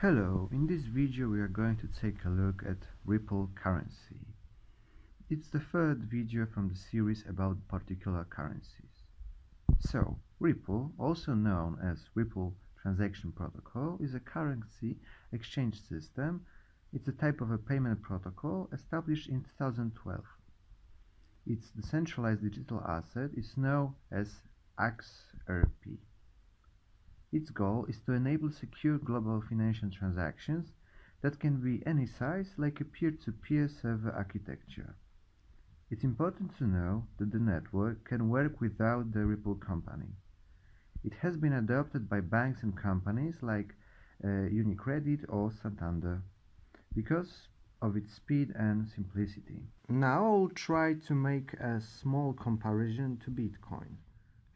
Hello, in this video we are going to take a look at Ripple currency. It's the third video from the series about particular currencies. So, Ripple, also known as Ripple Transaction Protocol, is a currency exchange system. It's a type of a payment protocol established in 2012. Its decentralized digital asset is known as XRP. Its goal is to enable secure global financial transactions that can be any size like a peer-to-peer server architecture. It's important to know that the network can work without the Ripple company. It has been adopted by banks and companies like uh, Unicredit or Santander because of its speed and simplicity. Now I'll try to make a small comparison to Bitcoin.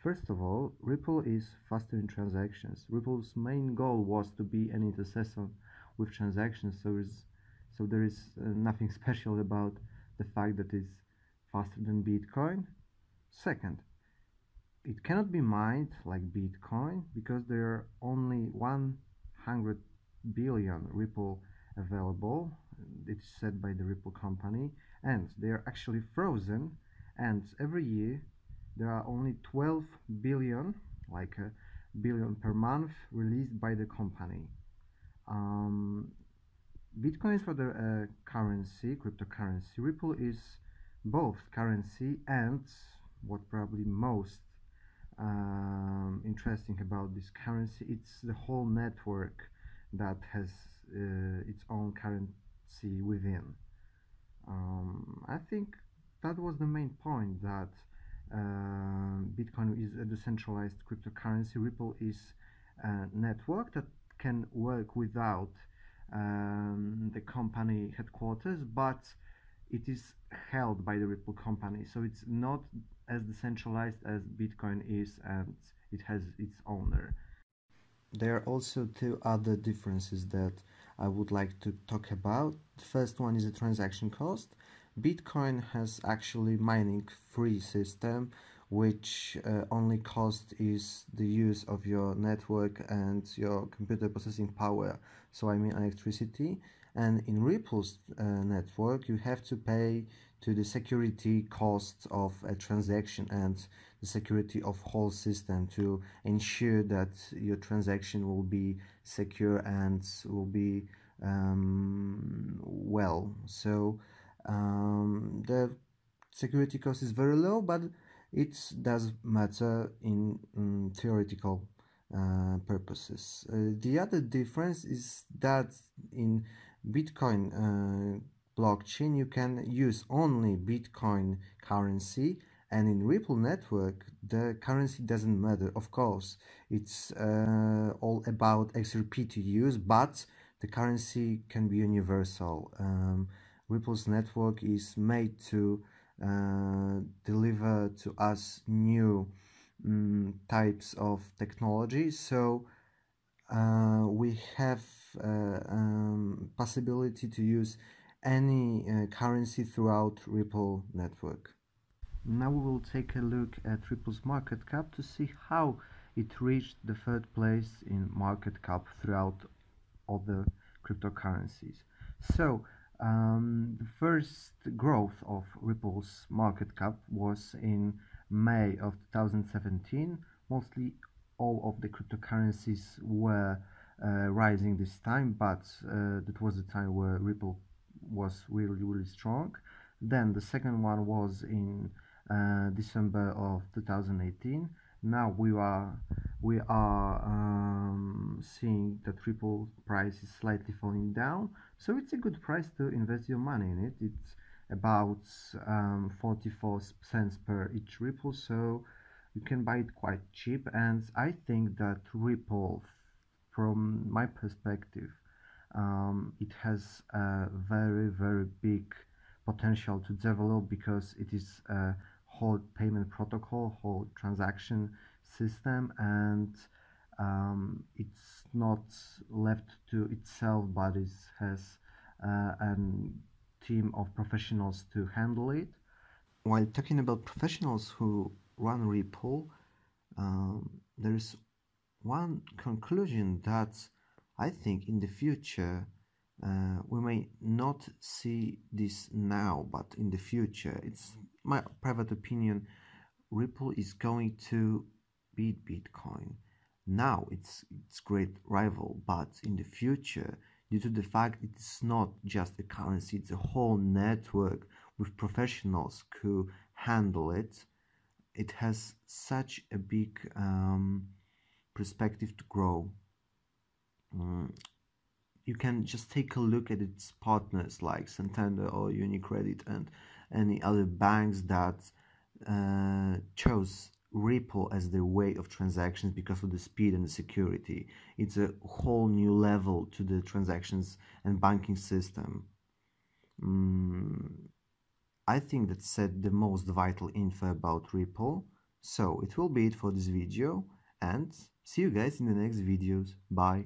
First of all, Ripple is faster in transactions. Ripple's main goal was to be an intercessor with transactions, so, is, so there is uh, nothing special about the fact that it's faster than Bitcoin. Second, it cannot be mined like Bitcoin because there are only 100 billion Ripple available. It's said by the Ripple company, and they are actually frozen. And every year there are only 12 billion, like a billion per month, released by the company. Um, Bitcoin is for the uh, currency, cryptocurrency. Ripple is both currency and what probably most um, interesting about this currency, it's the whole network that has uh, its own currency within. Um, I think that was the main point that Bitcoin is a decentralized cryptocurrency. Ripple is a network that can work without um, the company headquarters, but it is held by the Ripple company. So it's not as decentralized as Bitcoin is, and it has its owner. There are also two other differences that I would like to talk about. The first one is the transaction cost. Bitcoin has actually mining free system which uh, only cost is the use of your network and your computer processing power so I mean electricity. And in Ripple's uh, network you have to pay to the security costs of a transaction and the security of whole system to ensure that your transaction will be secure and will be um, well. So um, the security cost is very low but it does matter in um, theoretical uh, purposes. Uh, the other difference is that in bitcoin uh, blockchain you can use only bitcoin currency and in ripple network the currency doesn't matter. Of course it's uh, all about xrp to use but the currency can be universal. Um, Ripple's network is made to uh, deliver to us new um, types of technology. So uh, we have uh, um, possibility to use any uh, currency throughout Ripple network. Now we will take a look at Ripple's market cap to see how it reached the third place in market cap throughout other cryptocurrencies. So um, the first growth of Ripple's market cap was in May of 2017. Mostly all of the cryptocurrencies were uh, rising this time, but uh, that was the time where Ripple was really, really strong. Then the second one was in uh, December of 2018. Now we are we are um, seeing that Ripple price is slightly falling down. So it's a good price to invest your money in it. It's about um, 44 cents per each Ripple so you can buy it quite cheap. And I think that Ripple from my perspective um, it has a very very big potential to develop because it is a whole payment protocol whole transaction system and um, it's not left to itself but it has uh, a team of professionals to handle it while talking about professionals who run Ripple um, there is one conclusion that I think in the future uh, we may not see this now, but in the future, it's my private opinion. Ripple is going to beat Bitcoin. Now it's its great rival, but in the future, due to the fact it's not just a currency, it's a whole network with professionals who handle it. It has such a big um, perspective to grow. Mm, you can just take a look at its partners like Santander or UniCredit and any other banks that uh, chose Ripple as the way of transactions because of the speed and the security. It's a whole new level to the transactions and banking system. Mm, I think that said the most vital info about Ripple. So it will be it for this video and see you guys in the next videos. Bye.